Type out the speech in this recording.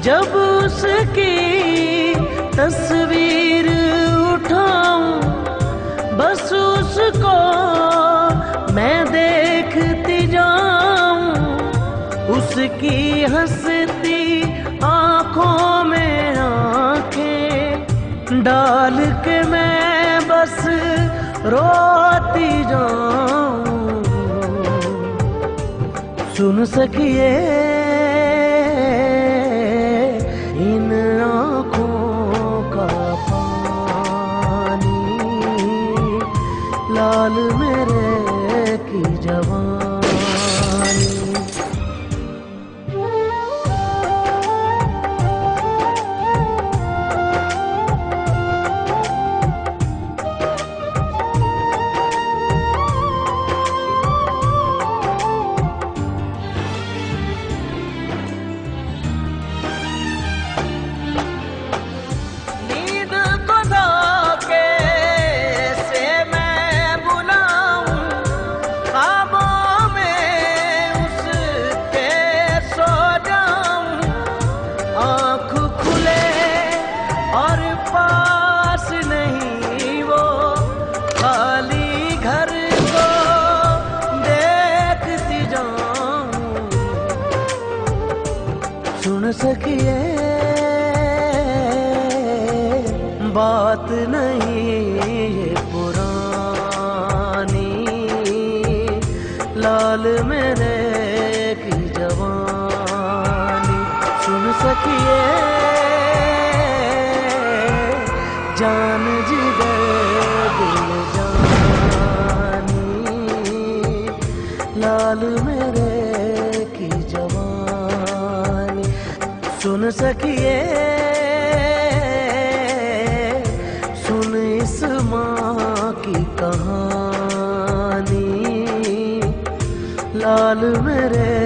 जब उसकी तस्वीर उठाऊं, बस उसको मैं देखती जाऊँ। उसकी हंसती आँखों में आँखें डाल के मैं बस रोती जाऊँ। सुन सकिए लाल मेरे की जवानी। सकिए बात नहीं पुरानी। लाल मेरे की जवानी। सुन सकिए जान जिगर दिल जानी। लाल मेरे सुन सकिए। सुन इस माँ की कहानी। लाल मेरे